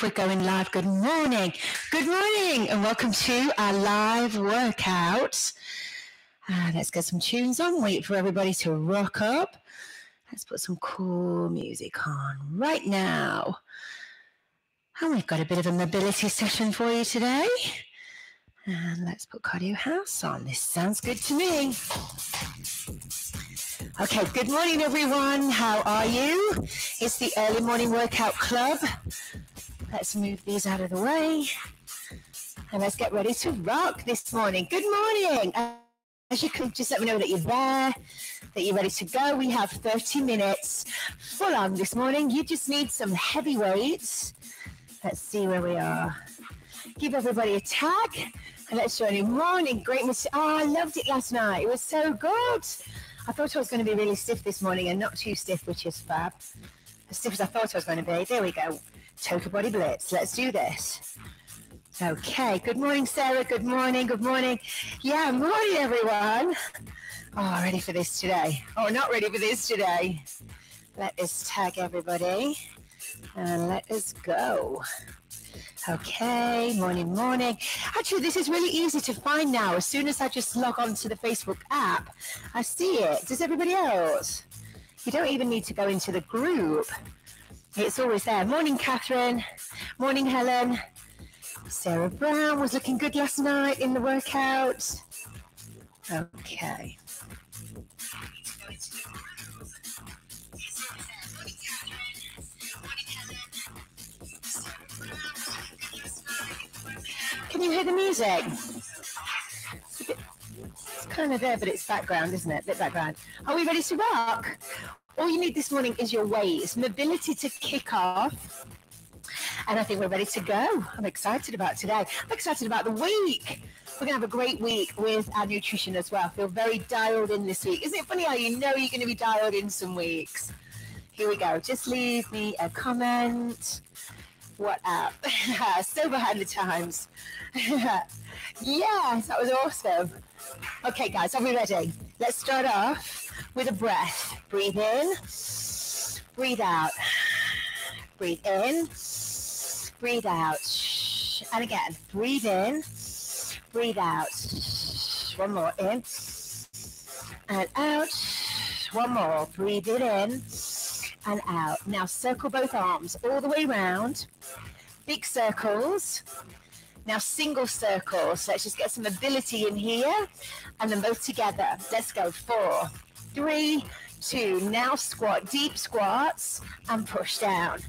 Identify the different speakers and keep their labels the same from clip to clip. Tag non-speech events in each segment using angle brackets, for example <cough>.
Speaker 1: we're going live. Good morning. Good morning, and welcome to our live workout. Uh, let's get some tunes on. Wait for everybody to rock up. Let's put some cool music on right now. And we've got a bit of a mobility session for you today. And let's put Cardio House on. This sounds good to me. Okay, good morning, everyone. How are you? It's the Early Morning Workout Club. Let's move these out of the way. And let's get ready to rock this morning. Good morning. As you can just let me know that you're there, that you're ready to go. We have 30 minutes full on this morning. You just need some heavy weights. Let's see where we are. Give everybody a tag and let's join in. Morning, great. Miss- oh, I loved it last night. It was so good. I thought I was going to be really stiff this morning and not too stiff, which is fab. As stiff as I thought I was going to be. There we go. Total body blitz. Let's do this. Okay. Good morning, Sarah. Good morning. Good morning. Yeah, morning, everyone. Oh, ready for this today. Oh, not ready for this today. Let us tag everybody and let us go. Okay, morning, morning. Actually, this is really easy to find now. As soon as I just log on to the Facebook app, I see it. Does everybody else? You don't even need to go into the group. It's always there. Morning, Catherine. Morning, Helen. Sarah Brown was looking good last night in the workout. Okay. Can you hear the music? It's, kind of there, but it's background, isn't it? Bit background. Are we ready to rock? All you need this morning is your weights, mobility to kick off. And I think we're ready to go. I'm excited about today. I'm excited about the week. We're going to have a great week with our nutrition as well. Feel very dialed in this week. Isn't it funny how you know you're going to be dialed in some weeks? Here we go. Just leave me a comment. What up? <laughs> so behind the times. <laughs> yes, that was awesome. Okay, guys, are we ready? Let's start off with a breath. Breathe in, breathe out. Breathe in, breathe out. And again, breathe in, breathe out. One more in and out. One more. Breathe it in and out. Now circle both arms all the way around. Big circles. Now single circles. Let's just get some mobility in here and then both together. Let's go. Four, three, two. Now squat, deep squats and push down.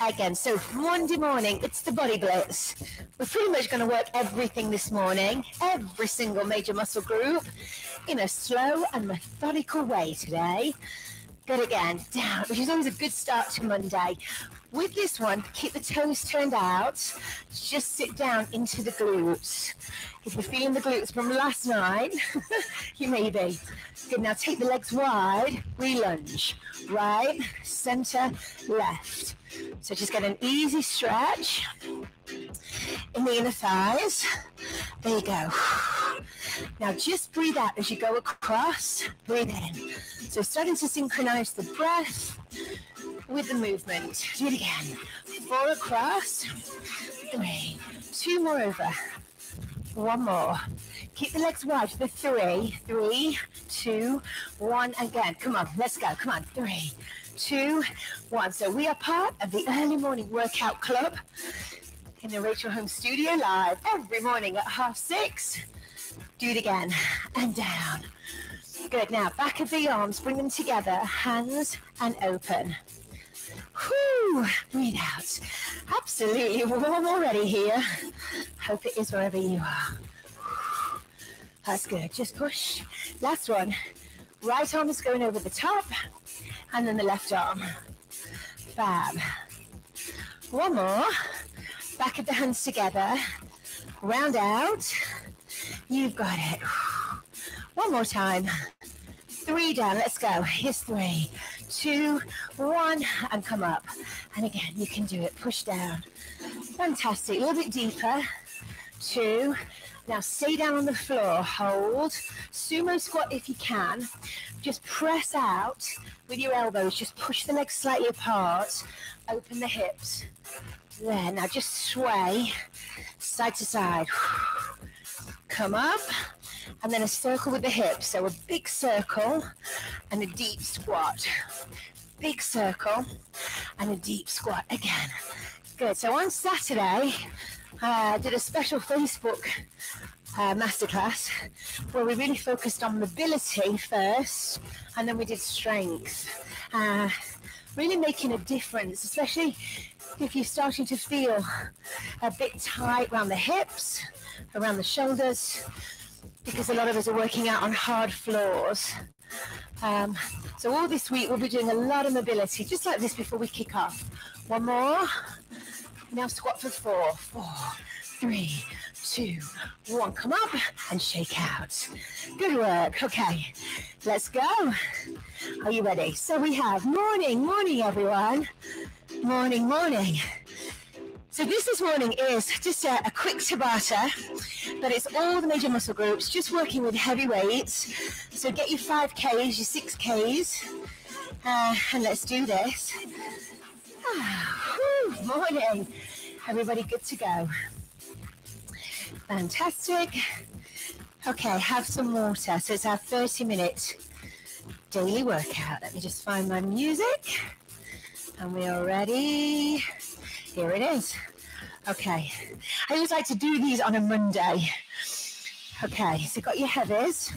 Speaker 1: Again, so Monday morning, it's the body blitz. We're pretty much going to work everything this morning, every single major muscle group in a slow and methodical way today. Good again, down, which is always a good start to Monday. With this one, keep the toes turned out. Just sit down into the glutes. If you're feeling the glutes from last night, <laughs> you may be. Good, now take the legs wide, re-lunge. Right, center, left. So just get an easy stretch in the inner thighs. There you go. Now just breathe out as you go across. Breathe in. So starting to synchronize the breath with the movement. Do it again. Four across. Three. Two more over. One more. Keep the legs wide for three. Three, two, one. Again. Come on. Let's go. Come on. Three, two, one. So we are part of the early morning workout club in the Rachel Holmes Studio live every morning at half six. Do it again and down. Good. Now back of the arms, bring them together, hands and open. Whew, breathe out. Absolutely warm already here. Hope it is wherever you are. That's good. Just push. Last one. Right arm is going over the top, and then the left arm. Bam. One more. Back of the hands together. Round out. You've got it. One more time. Three down. Let's go. Here's three, two, one, and come up. And again, you can do it. Push down. Fantastic. A little bit deeper. Two. Now stay down on the floor. Hold. Sumo squat if you can. Just press out with your elbows. Just push the legs slightly apart. Open the hips. There, now just sway side to side. Come up, and then a circle with the hips. So a big circle and a deep squat. Big circle and a deep squat again. Good. So on Saturday, uh, did a special Facebook uh, masterclass where we really focused on mobility first and then we did strength. Uh, really making a difference, especially if you're starting to feel a bit tight around the hips, around the shoulders, because a lot of us are working out on hard floors. Um, so all this week we'll be doing a lot of mobility, just like this before we kick off. One more. Now squat for four, four, three, two, one. Come up and shake out. Good work. Okay, let's go. Are you ready? So we have morning, morning, everyone. Morning, morning. So this this morning is just a, a, quick Tabata, but it's all the major muscle groups, just working with heavy weights. So get your 5Ks, your 6Ks, uh, and let's do this. Morning. Everybody good to go? Fantastic. Okay, have some water. So it's our 30 minute daily workout. Let me just find my music. And we are ready. Here it is. Okay. I always like to do these on a Monday. Okay, so got your heavies.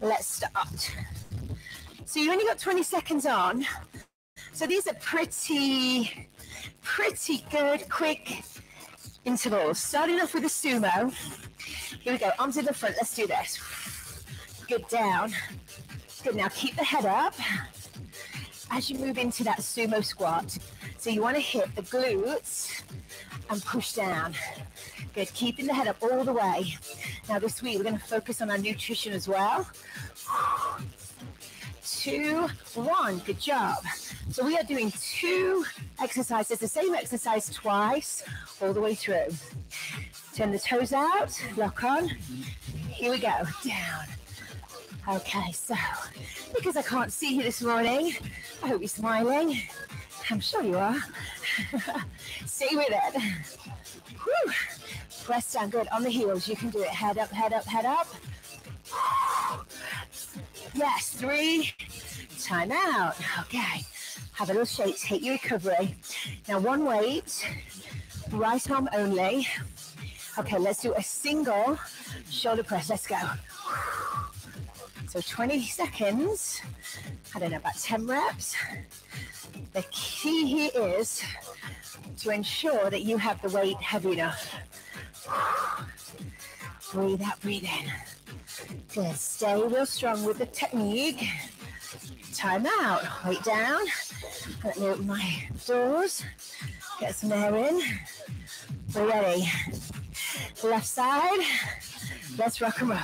Speaker 1: Let's start. So you only got 20 seconds on. So these are pretty, pretty good, quick intervals. Starting off with a sumo. Here we go, arms in the front. Let's do this. Good down. Good, now keep the head up as you move into that sumo squat. So you want to hit the glutes and push down. Good, keeping the head up all the way. Now this week we're going to focus on our nutrition as well. Two, one, good job. So we are doing two exercises, the same exercise twice, all the way through. Turn the toes out, lock on. Here we go, down. Okay, so because I can't see you this morning, I hope you're smiling. I'm sure you are. Stay with it. Whew. Press down, good. On the heels, you can do it. Head up, head up, head up. Yes, three. Time out. Okay. Have a little shake, take your recovery. Now one weight, right arm only. Okay, let's do a single shoulder press. Let's go. So 20 seconds. I don't know, about 10 reps. The key here is to ensure that you have the weight heavy enough. Breathe out, breathe in. Good. Stay real strong with the technique. Time out. Weight down. Let me open my doors. Get some air in. We're ready. Left side. Let's rock and roll.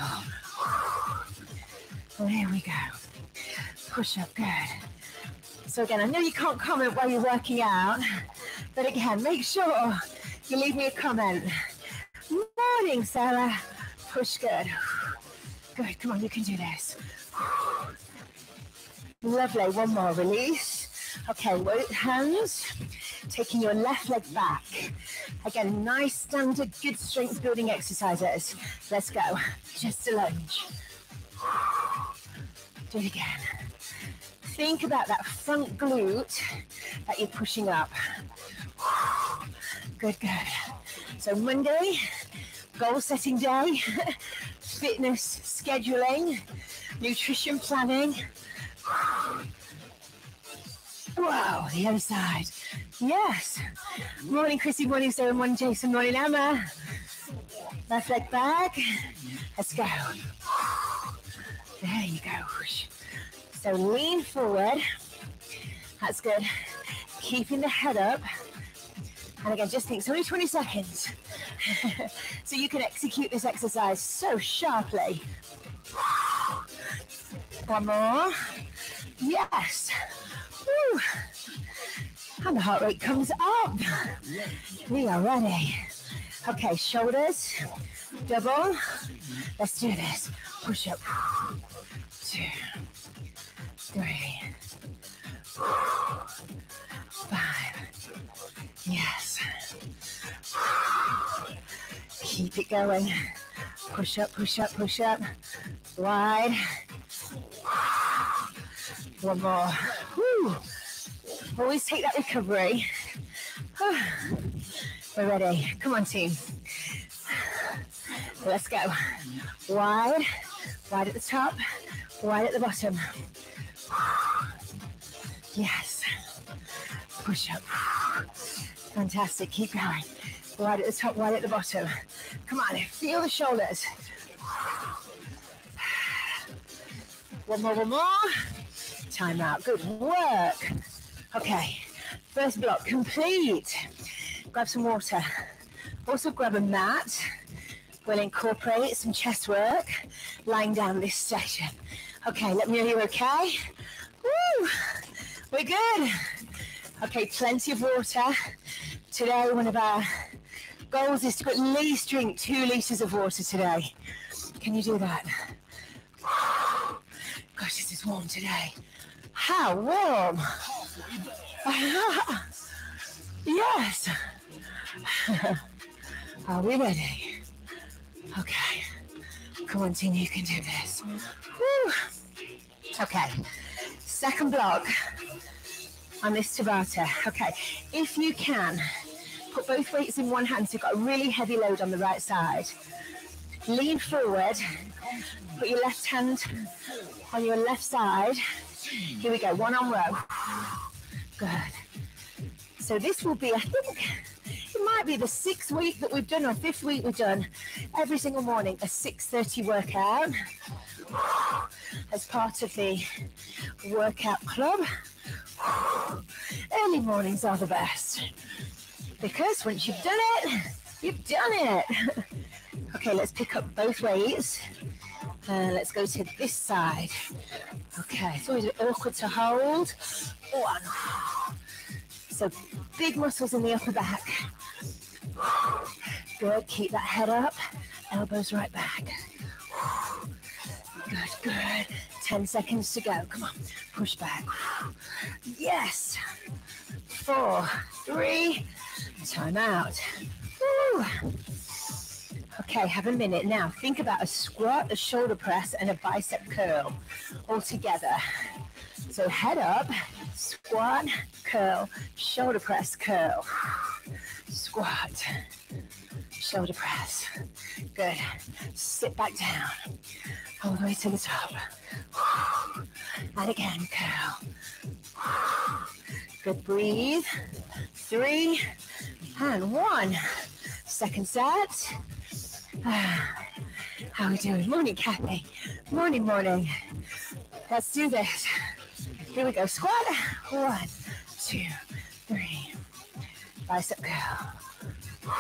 Speaker 1: There we go. Push up, good. So again, I know you can't comment while you're working out, but again, make sure you leave me a comment. Morning, Sarah. Push good. Good, come on, you can do this. Lovely, one more, release. Okay, both hands, taking your left leg back. Again, nice standard, good strength building exercises. Let's go, just a lunge. Do it again think about that front glute that you're pushing up. Good, good. So Monday, goal setting day, <laughs> fitness scheduling, nutrition planning. Wow, the other side. Yes. Morning, Chrissy. Morning, Sarah. Morning, Jason. Morning, Emma. Left leg back. Let's go. There you go. So lean forward. That's good. Keeping the head up. And again, just think it's only 20 seconds. <laughs> so you can execute this exercise so sharply. One more. Yes. Woo. And the heart rate comes up. We are ready. Okay, shoulders, double. Let's do this. Push up. Two three, five. Yes. Keep it going. Push up, push up, push up. Wide. One more. Woo. Always take that recovery. <sighs> We're ready. Come on, team. Let's go. Wide, wide at the top, wide at the bottom. Yes. Push up. Fantastic. Keep going. Right at the top, right at the bottom. Come on, feel the shoulders. One more, one more. Time out. Good work. Okay, first block complete. Grab some water. Also grab a mat. We'll incorporate some chest work lying down this session. Okay, let me know you're okay. Woo! We're good. Okay, plenty of water. Today, one of our goals is to at least drink two litres of water today. Can you do that? Gosh, this is warm today. How warm! <laughs> yes! <laughs> Are we ready? Okay. Come on, team, you can do this. Woo. Okay. Second block on this Tabata. Okay. If you can, put both weights in one hand so you've got a really heavy load on the right side. Lean forward. Put your left hand on your left side. Here we go. One on row. Good. So this will be, I think, it might be the sixth week that we've done or fifth week we've done every single morning a 6.30 workout <sighs> as part of the workout club. <sighs> Early mornings are the best because once you've done it, you've done it. <laughs> Okay, let's pick up both weights. Uh, let's go to this side. Okay, it's always awkward to hold. One. So big muscles in the upper back. <sighs> Good, keep that head up. Elbows right back. Good, good. 10 seconds to go. Come on, push back. Yes. Four, three, time out. Woo. Okay, have a minute. Now think about a squat, a shoulder press, and a bicep curl all together. So head up, squat, curl, shoulder press, curl. Squat, shoulder press. Good. Sit back down. All the way to the top. And again, curl. Good. Breathe. Three and one. Second set. <sighs> How are we doing? Morning, Kathy. Morning, morning. Let's do this. Here we go. Squat. One, two, three. Bicep curl.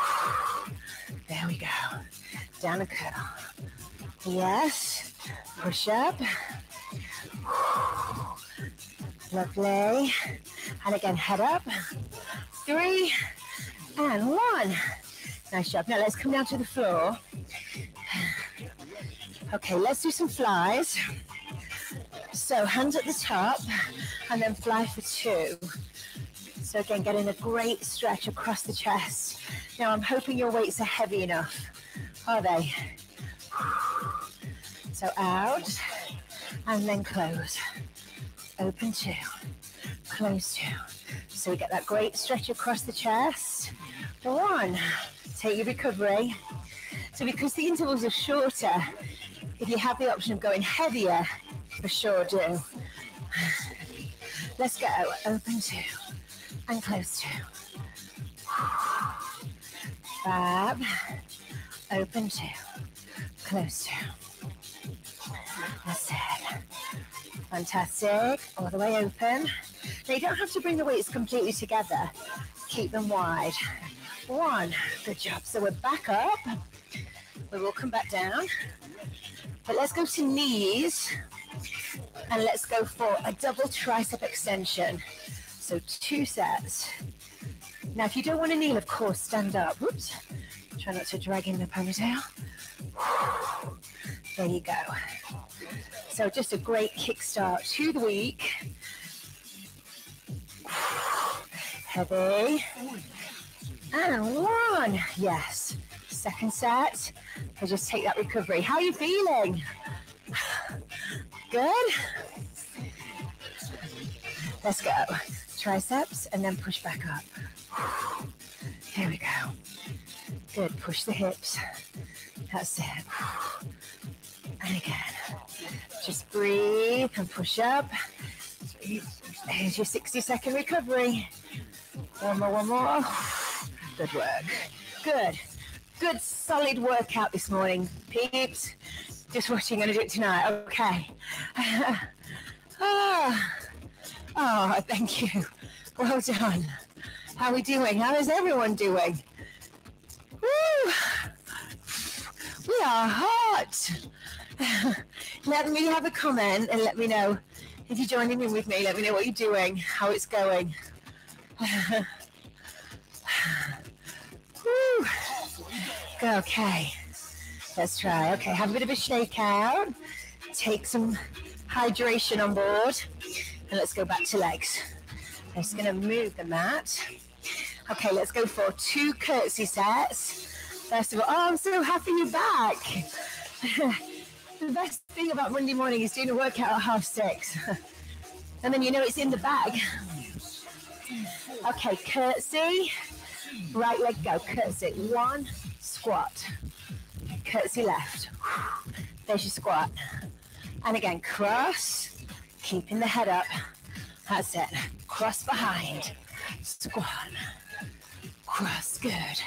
Speaker 1: There we go. Down a curl. Yes. Push up. Lovely. And again, head up. Three and one. Nice job. Now let's come down to the floor. Okay, let's do some flies. So hands at the top and then fly for two. So again, getting a great stretch across the chest. Now I'm hoping your weights are heavy enough. Are they? So out and then close. Open two, close two. So we get that great stretch across the chest. One, take your recovery. So because the intervals are shorter, if you have the option of going heavier, for sure do. Let's go. Open two and close two. Fab. Open two. Close two. Fantastic. All the way open. Now you don't have to bring the weights completely together. Keep them wide. One. Good job. So we're back up. We will come back down. But let's go to knees and let's go for a double tricep extension. So two sets. Now, if you don't want to kneel, of course, stand up. Whoops. Try not to drag in the ponytail. There you go. So just a great kickstart to the week. Heavy. And one. Yes. second set. So just take that recovery. How are you feeling? Good. Let's go. Triceps and then push back up. Here we go. Good. Push the hips. That's it. And again. Just breathe and push up. Here's your 60 second recovery. One more, one more. Good work. Good. Good solid workout this morning, peeps. Just watching, gonna do it tonight. Okay. oh, <laughs> thank you. Well done. How are we doing? How is everyone doing? Woo! We are hot. Let me have a comment and let me know if you're joining in with me. Let me know what you're doing, how it's going. <sighs> okay, let's try. Okay, have a bit of a shakeout. Take some hydration on board. And let's go back to legs. I'm just going to move the mat. Okay, let's go for two curtsy sets. First of all, oh, I'm so happy you're back. <laughs> the best thing about Monday morning is doing a workout at half six. <laughs> and then you know it's in the bag. Okay, curtsy. Right leg go, curtsy. One, squat. Curtsy left. There's your squat. And again, cross, keeping the head up. That's it. Cross behind. Squat. Cross, good.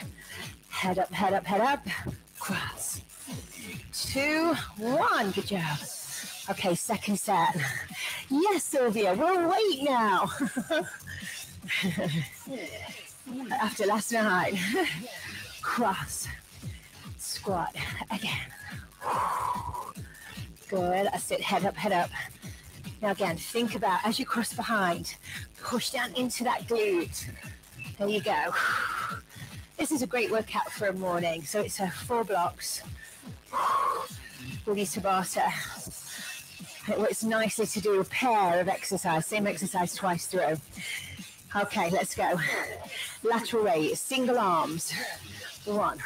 Speaker 1: Head up, head up, head up. Cross. Two, one. Good job. Okay, second set. Yes, Sylvia, we're awake now. <laughs> After last night. Cross. Squat. Again. Good. I sit head up, head up. Now again, think about as you cross behind, push down into that glute. There you go. This is a great workout for a morning. So it's a four blocks. Boogie Tabata. It works nicely to do a pair of exercise, same exercise twice through. Okay, let's go. Lateral raise, single arms. One,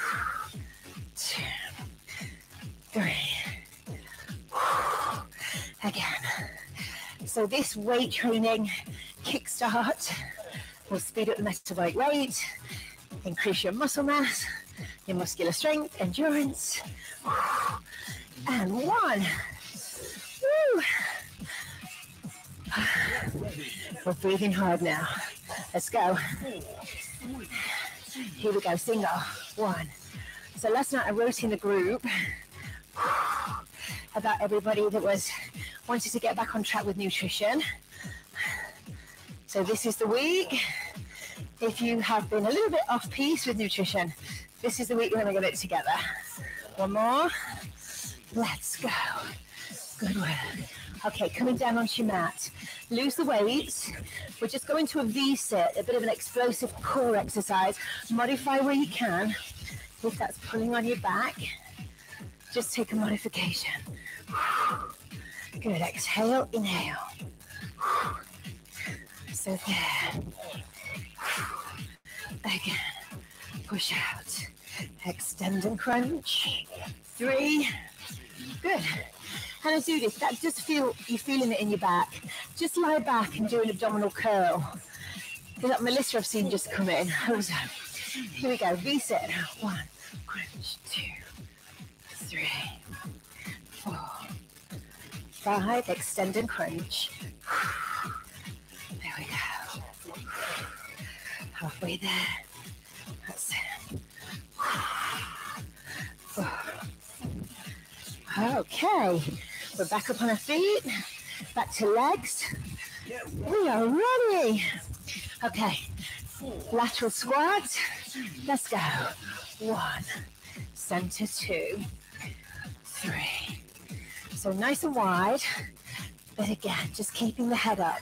Speaker 1: two, three. Again. So this weight training kickstart will speed up the metabolic rate, increase your muscle mass, your muscular strength, endurance. And one. Woo. We're breathing hard now. Let's go. Here we go, single, one. So last night I wrote in the group about everybody that was wanted to get back on track with nutrition. So this is the week. If you have been a little bit off piece with nutrition, this is the week we're going to get it together. One more. Let's go. Good work. Okay, coming down onto your mat. Lose the weights. We're just going to a V sit, a bit of an explosive core exercise. Modify where you can. If that's pulling on your back, just take a modification. Good. Exhale, inhale. So there. Again. Push out. Extend and crunch. Three. Good. Hannah Judith, that just feel you're feeling it in your back. Just lie back and do an abdominal curl. That Melissa I've seen just come in? Here we go. Sit. One, crunch, two, three, four, five. Extend and crunch. There we go. Halfway there. Okay. We're back up on our feet, back to legs. We are ready. Okay, lateral squat. Let's go. One, center two, three. So nice and wide, but again, just keeping the head up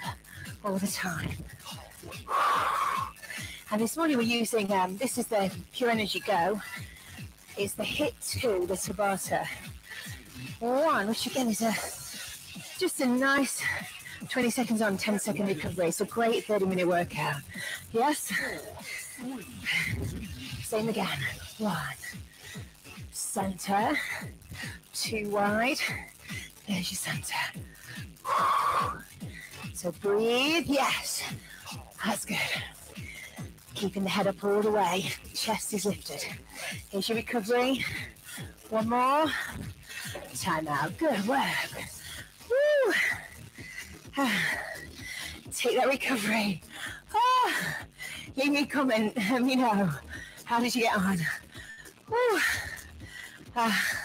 Speaker 1: all the time. And this morning we're using, um, this is the Pure Energy Go. It's the HIIT 2, the Tabata one, which again is a just a nice 20 seconds on, 10 second recovery. So great 30 minute workout. Yes? Same again. One, Center. Too wide. There's your center. So breathe. Yes. That's good. Keeping the head up all the way. Chest is lifted. Here's your recovery. One more. Time out. Good work. Woo. <sighs> Take that recovery. Ah. Leave me a comment. Let me know. How did you get on? Woo. Ah.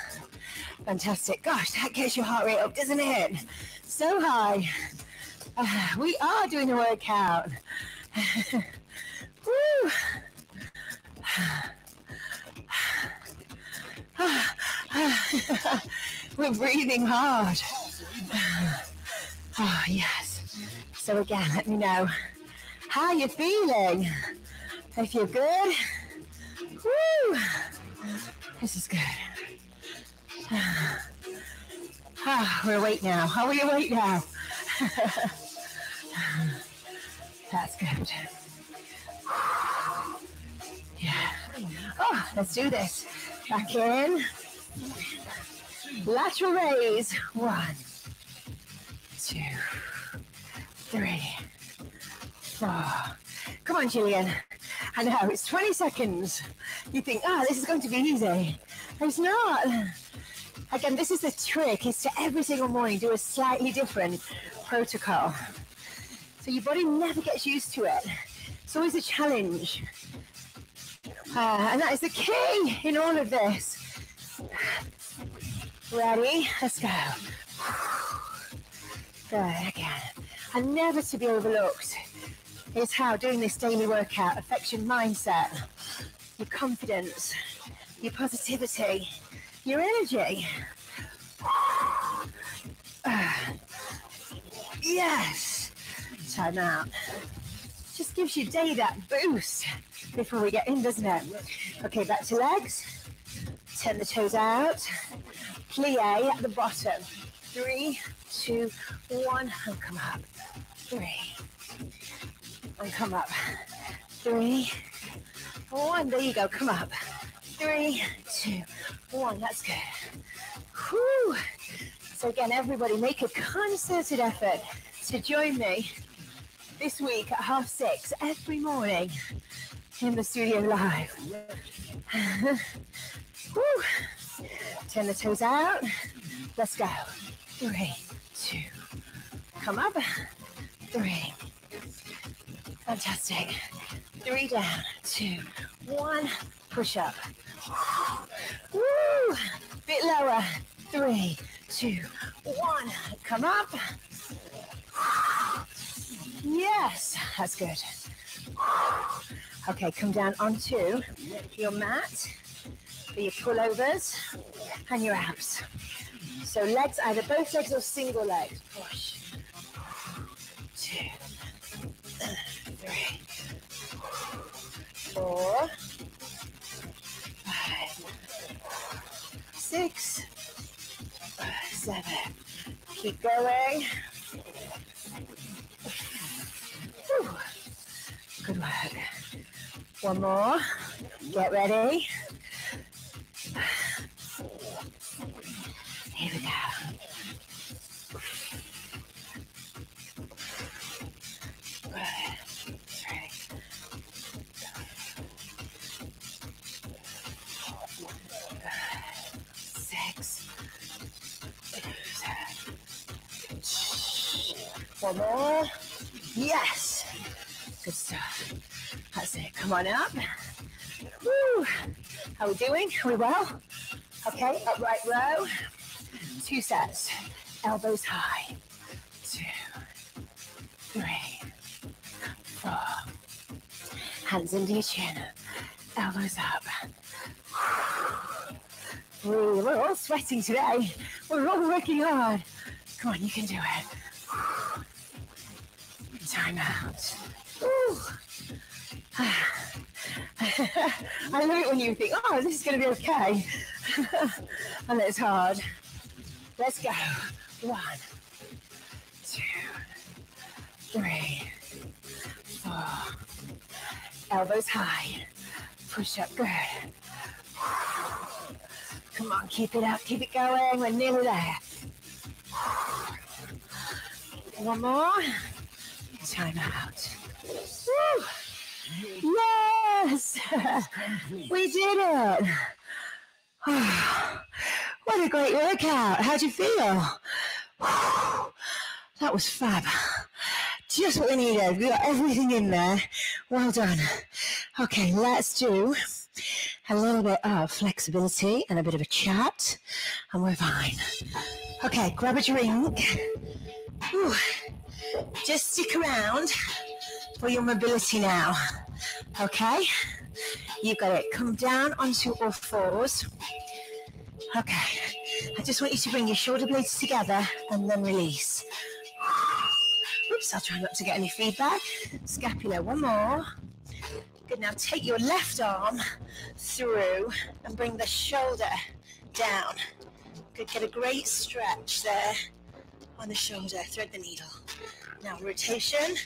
Speaker 1: Fantastic. Gosh, that gets your heart rate up, doesn't it? So high. Uh, we are doing a workout. <laughs> Woo. <sighs> <sighs> <sighs> We're breathing hard. Oh, yes. So again, let me know how you're feeling. If you're good, woo, this is good. Ah, we're awake now. Are we awake now? <laughs> That's good. Oh, let's do this. Back in. Lateral raise. One, two, three, four. Come on, Gillian. I know, it's 20 seconds. You think, ah, oh, this is going to be easy. It's not. Again, this is the trick, is to every single morning do a slightly different protocol. So your body never gets used to it. It's always a challenge. Uh, and that is the key in all of this. Ready? Let's go. Good, again. And never to be overlooked is how doing this daily workout affects your mindset, your confidence, your positivity, your energy. Uh, yes. Time out. Just gives your day that boost before we get in, doesn't it? Okay, back to legs. Turn the toes out. Plie at the bottom. Three, two, one, and come up. Three, and come up. Three, one. There you go. Come up. Three, two, one. That's good. Whew. So again, everybody make a concerted effort to join me this week at half six every morning in the studio live. <laughs> Whew. Turn the toes out. Let's go. Three, two, come up. Three. Fantastic. Three down, two, one, push up. Woo! Bit lower. Three, two, one. Come up. Yes, that's good. Okay, come down onto your mat for your pullovers and your abs. So legs, either both legs or single legs. Push. Two, three, four, five, six, seven. Keep going. One more. Get ready. Doing? We well? Okay, upright row. Two sets. Elbows high. Two, three, four. Hands into your chin. Elbows up. Breathe. We're all sweating today. We're all working hard. Come on, you can do it. Time out. Ah. <laughs> I love it when you think, oh, this is going to be okay. <laughs> and it's hard. Let's go. One, two, three, four. Elbows high. Push up. Good. Come on, keep it up, keep it going. We're nearly there. One more. Time out. Woo. Yes! we did it! <sighs> what a great workout. How'd you feel? <sighs> That was fab. Just what we needed. We got everything in there. Well done. Okay, let's do a little bit of flexibility and a bit of a chat, and we're fine. Okay, grab a drink. Whew. Just stick around for your mobility now. Okay? You got it. Come down onto all fours. Okay. I just want you to bring your shoulder blades together and then release. Oops, I'll try not to get any feedback. Scapula, one more. Good, now take your left arm through and bring the shoulder down. Good, get a great stretch there on the shoulder. Thread the needle. Now rotation,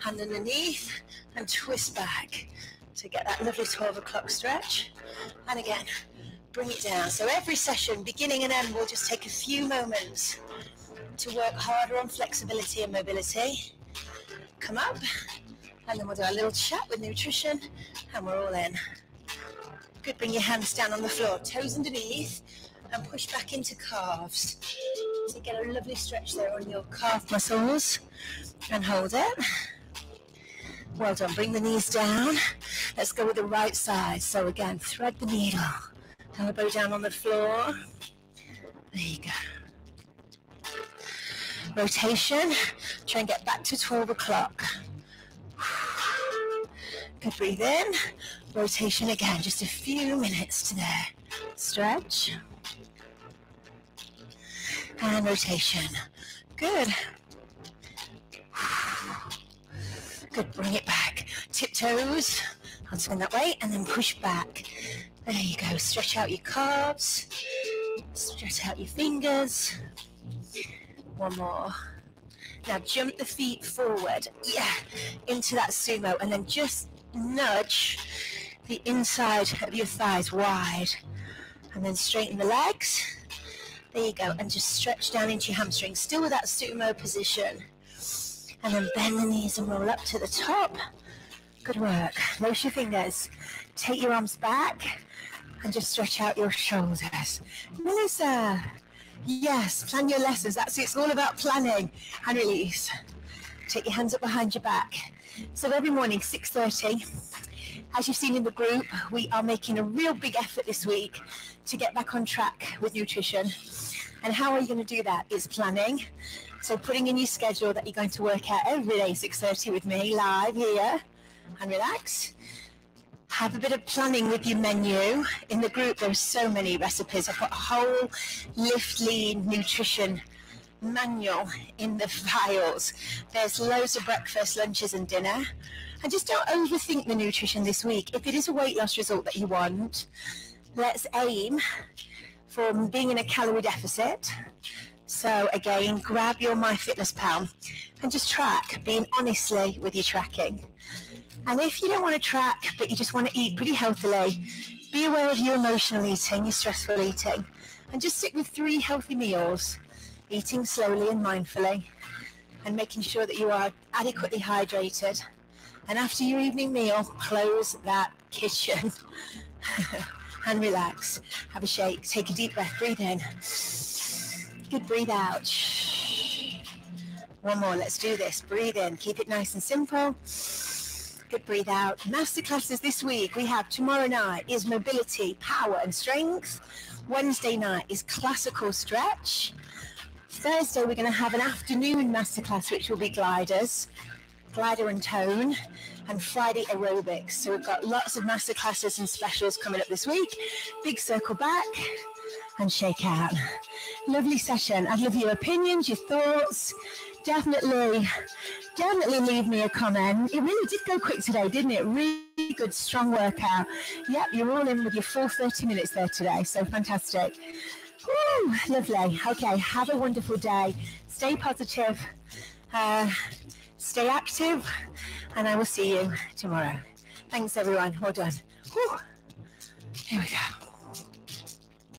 Speaker 1: hand underneath and twist back to get that lovely 12 o'clock stretch. And again, bring it down. So every session, beginning and end, we'll just take a few moments to work harder on flexibility and mobility. Come up, and then we'll do a little chat with nutrition, and we're all in. Good, bring your hands down on the floor, toes underneath, and push back into calves. So get a lovely stretch there on your calf muscles, and hold it. Well done. Bring the knees down. Let's go with the right side. So again, thread the needle. Elbow down on the floor. There you go. Rotation. Try and get back to 12 o'clock. Good. Breathe in. Rotation again. Just a few minutes to there. Stretch. Rotation. Good. Good, bring it back. Tiptoes, I'll turn that way, and then push back. There you go. Stretch out your calves. Stretch out your fingers. One more. Now jump the feet forward. Yeah, into that sumo, and then just nudge the inside of your thighs wide. And then straighten the legs. There you go. And just stretch down into your hamstrings. Still with that sumo position. And then bend the knees and roll up to the top. Good work. Loose your fingers. Take your arms back and just stretch out your shoulders. Melissa. Yes, plan your lessons. That's it. It's all about planning and release. Take your hands up behind your back. So every morning, 6.30, as you've seen in the group, we are making a real big effort this week to get back on track with nutrition. And how are you going to do that? It's planning. So putting in your schedule that you're going to work out every day 6.30 with me live here and relax. Have a bit of planning with your menu. In the group, there's so many recipes. I've got a whole Lift Lean nutrition manual in the <laughs> files. There's loads of breakfast, lunches and dinner. And just don't overthink the nutrition this week. If it is a weight loss result that you want, let's aim for being in a calorie deficit so again, grab your MyFitnessPal and just track, being honestly with your tracking. And if you don't want to track, but you just want to eat pretty healthily, be aware of your emotional eating, your stressful eating, and just stick with three healthy meals, eating slowly and mindfully, and making sure that you are adequately hydrated. And after your evening meal, close that kitchen <laughs> and relax. Have a shake, take a deep breath, breathe in. Good, breathe out. One more, let's do this. Breathe in, keep it nice and simple. Good, breathe out. Masterclasses this week we have tomorrow night is mobility, power and strength. Wednesday night is classical stretch. Thursday we're going to have an afternoon masterclass which will be gliders, glider and tone, and Friday aerobics. So we've got lots of masterclasses and specials coming up this week. Big circle back and shake out. Lovely session. I'd love your opinions, your thoughts. Definitely, definitely leave me a comment. It really did go quick today, didn't it? Really good, strong workout. Yep, you're all in with your full 30 minutes there today. So fantastic. Woo, lovely. Okay, have a wonderful day. Stay positive. Uh, stay active. And I will see you tomorrow. Thanks, everyone. Well done. Woo. Here we go.